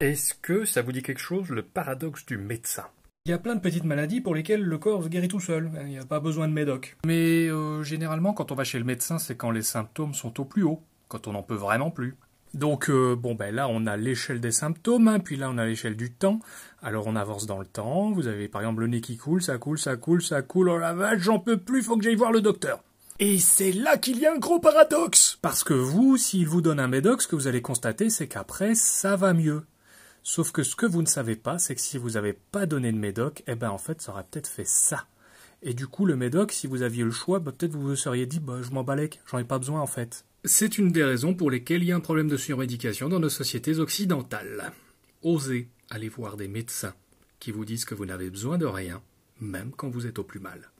Est-ce que ça vous dit quelque chose, le paradoxe du médecin? Il y a plein de petites maladies pour lesquelles le corps se guérit tout seul, il n'y a pas besoin de médoc. Mais euh, généralement, quand on va chez le médecin, c'est quand les symptômes sont au plus haut, quand on n'en peut vraiment plus. Donc euh, bon ben là on a l'échelle des symptômes, hein, puis là on a l'échelle du temps. Alors on avance dans le temps. Vous avez par exemple le nez qui coule, ça coule, ça coule, ça coule. Oh la vache, j'en peux plus, faut que j'aille voir le docteur. Et c'est là qu'il y a un gros paradoxe. Parce que vous, s'il vous donne un médoc, ce que vous allez constater, c'est qu'après ça va mieux. Sauf que ce que vous ne savez pas, c'est que si vous n'avez pas donné de médoc, eh ben en fait, ça aurait peut-être fait ça. Et du coup, le médoc, si vous aviez le choix, bah, peut-être vous vous seriez dit, bah, je m'en balèque, j'en ai pas besoin en fait. C'est une des raisons pour lesquelles il y a un problème de surmédication dans nos sociétés occidentales. Osez aller voir des médecins qui vous disent que vous n'avez besoin de rien, même quand vous êtes au plus mal.